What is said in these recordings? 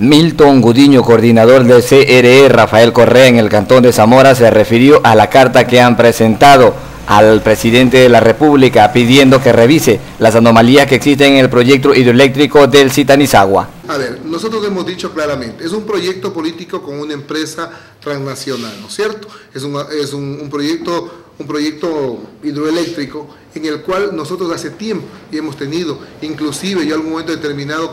Milton Gudiño, coordinador del CRE Rafael Correa en el Cantón de Zamora, se refirió a la carta que han presentado al presidente de la República pidiendo que revise las anomalías que existen en el proyecto hidroeléctrico del Citanizagua. A ver, nosotros hemos dicho claramente, es un proyecto político con una empresa transnacional, ¿no es cierto? Es, es un, proyecto, un proyecto hidroeléctrico en el cual nosotros hace tiempo hemos tenido, inclusive yo en algún momento determinado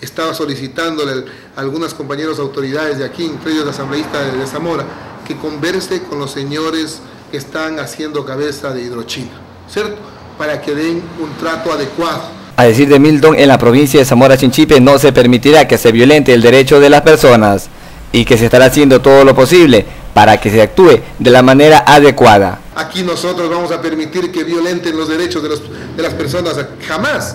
estaba solicitándole a algunas compañeros autoridades de aquí, entre ellos la asambleísta de Zamora, que converse con los señores que están haciendo cabeza de hidrochina, ¿cierto? Para que den un trato adecuado. A decir de Milton, en la provincia de Zamora Chinchipe no se permitirá que se violente el derecho de las personas y que se estará haciendo todo lo posible para que se actúe de la manera adecuada. Aquí nosotros vamos a permitir que violenten los derechos de, las personas, jamás.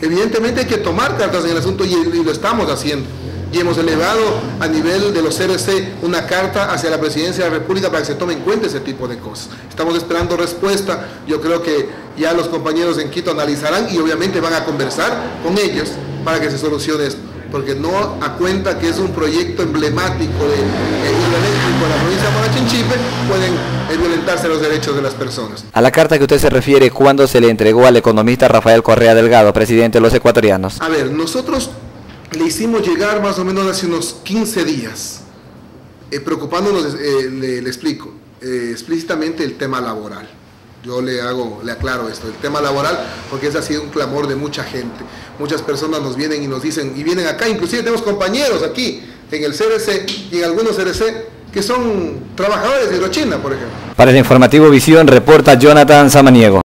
Evidentemente hay que tomar cartas en el asunto y lo estamos haciendo y hemos elevado a nivel de los CRC una carta hacia la Presidencia de la República para que se tome en cuenta ese tipo de cosas. Estamos esperando respuesta, yo creo que ya los compañeros en Quito analizarán y obviamente van a conversar con ellos para que se solucione esto porque no a cuenta que es un proyecto emblemático de, de la de Monachinchipe, eh, violentarse los derechos de las personas. A la carta que usted se refiere, ¿cuándo se le entregó al economista Rafael Correa Delgado, presidente de los ecuatorianos? A ver, nosotros le hicimos llegar más o menos hace unos 15 días, eh, preocupándonos, eh, le, explico, eh, explícitamente el tema laboral. Yo le hago, le aclaro esto, el tema laboral, porque ese ha sido un clamor de mucha gente. Muchas personas nos vienen y nos dicen, y vienen acá, inclusive tenemos compañeros aquí, en el CRC y en algunos CRC, que son trabajadores de Hirochina, por ejemplo. Para el informativo Visión, reporta Jonathan Samaniego.